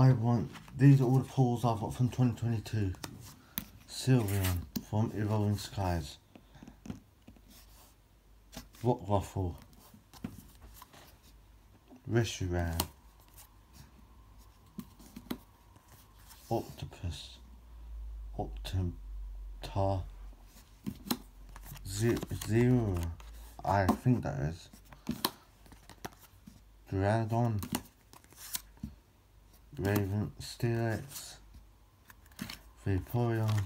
I want, these are all the pulls I've got from 2022. Sylveon from Evolving Skies. Rock Ruffle. Reshiram. Octopus. Optimus. Zero. I think that is. Dragon. Raven Steelix. Vaporeon.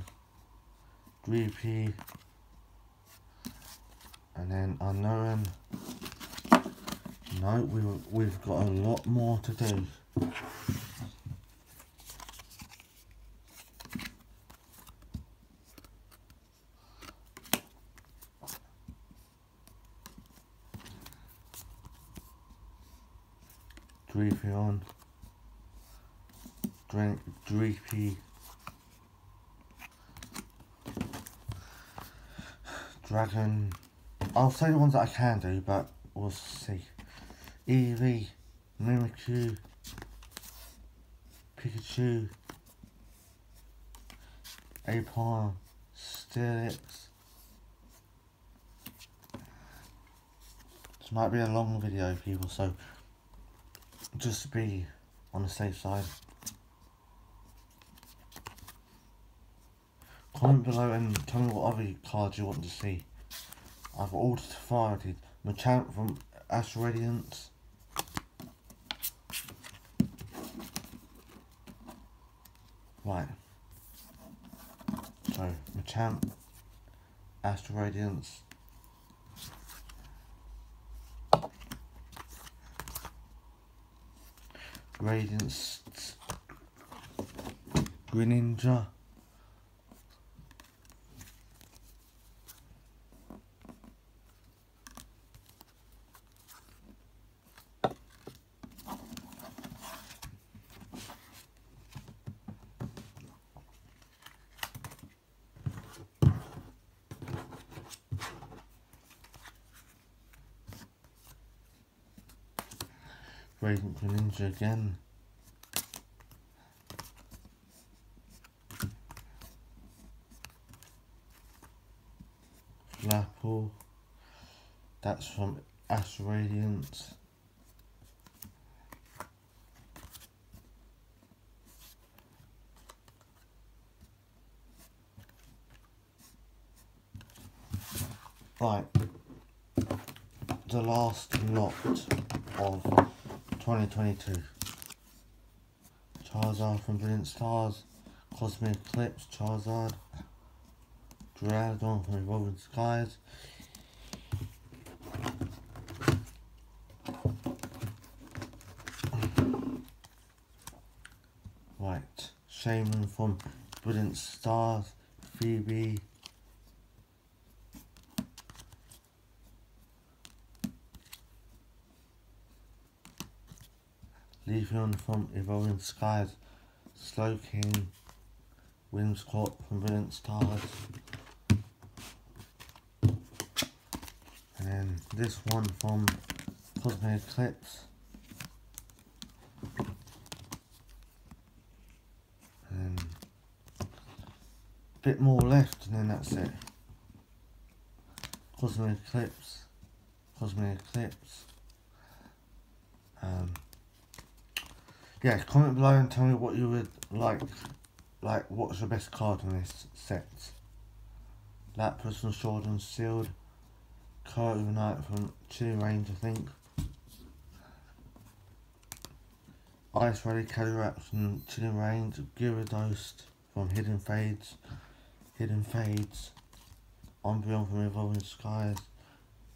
Dreepy. And then Unknown. No, we, we've got a lot more to do. Dreepy Drink Dreepy Dragon I'll say the ones that I can do but we'll see. Eevee, Mimikyu, Pikachu, Apon, Steelix. This might be a long video people so just be on the safe side. Comment below and tell me what other cards you want to see. I've ordered authority Machamp from Astral Radiance. Right. So, Machamp, Astral Radiance, Radiance Greninja Radiant Greninja again. Flapple. That's from Astral Radiance. Right, the last lot of 2022. Charizard from Brilliant Stars, Cosmic Eclipse, Charizard, Dragon from Evolving Skies, Right, Shaman from Brilliant Stars, Phoebe, Leafeon from Evolving Skies, Slowking, Whimsicott from Brilliant Stars, and then this one from Cosmic Eclipse, and a bit more left and then that's it. Cosmic Eclipse, Cosmic Eclipse, um, yeah, comment below and tell me what you would like, like what's the best card in this set. Lapras from Sword and Shield, Corviknight from Chilling Reign, I think. Ice Rider Calyrex from Chilling Reign, Gyarados from Hidden Fates, Hidden Fades, Umbreon from Evolving Skies,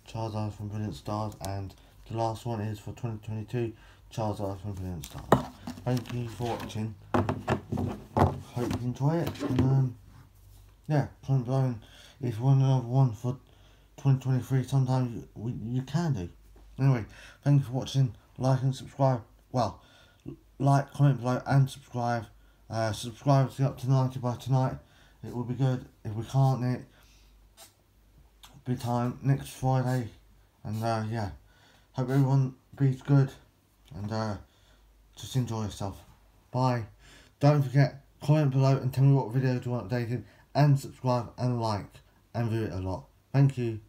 Charizard from Brilliant Stars, and the last one is for 2022, Charizard from Brilliant Stars thank you for watching. Hope you enjoy it. And um, yeah, comment below if you want another one for 2023. Sometimes you, you can do. Anyway, thank you for watching. Like and subscribe. Well, like, comment below and subscribe. Uh, subscribe to up to 90 by tonight. It will be good. If we can't, it be time next Friday. And uh, yeah, hope everyone be good. And uh, just enjoy yourself. Bye. Don't forget, comment below and tell me what videos you want updated and subscribe and like and view it a lot. Thank you.